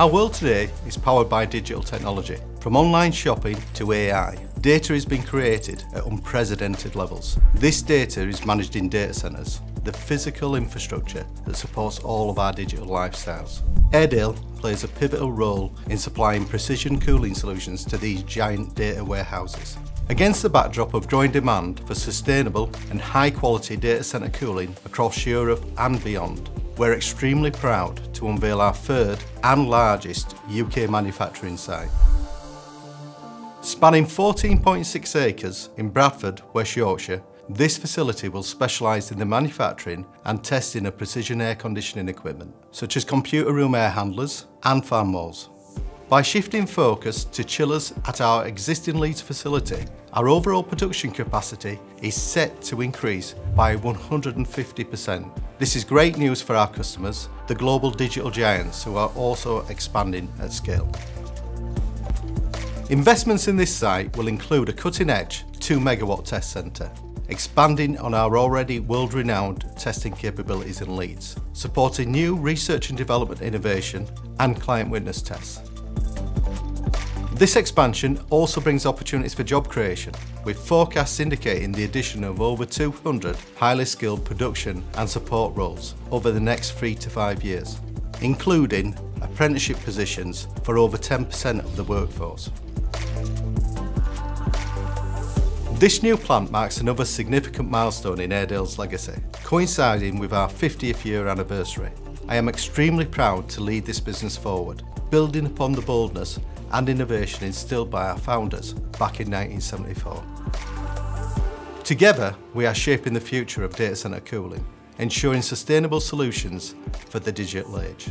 Our world today is powered by digital technology. From online shopping to AI, data has been created at unprecedented levels. This data is managed in data centres, the physical infrastructure that supports all of our digital lifestyles. Airedale plays a pivotal role in supplying precision cooling solutions to these giant data warehouses. Against the backdrop of growing demand for sustainable and high quality data centre cooling across Europe and beyond, we're extremely proud to unveil our third and largest UK manufacturing site. Spanning 14.6 acres in Bradford, West Yorkshire, this facility will specialise in the manufacturing and testing of precision air conditioning equipment, such as computer room air handlers and fan walls. By shifting focus to chillers at our existing Leeds facility, our overall production capacity is set to increase by 150%. This is great news for our customers, the global digital giants who are also expanding at scale. Investments in this site will include a cutting-edge 2 megawatt test centre, expanding on our already world-renowned testing capabilities in Leeds, supporting new research and development innovation and client witness tests. This expansion also brings opportunities for job creation, with forecasts indicating the addition of over 200 highly skilled production and support roles over the next three to five years, including apprenticeship positions for over 10% of the workforce. This new plant marks another significant milestone in Airedale's legacy, coinciding with our 50th year anniversary. I am extremely proud to lead this business forward, building upon the boldness and innovation instilled by our founders back in 1974. Together, we are shaping the future of data centre cooling, ensuring sustainable solutions for the digital age.